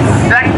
Second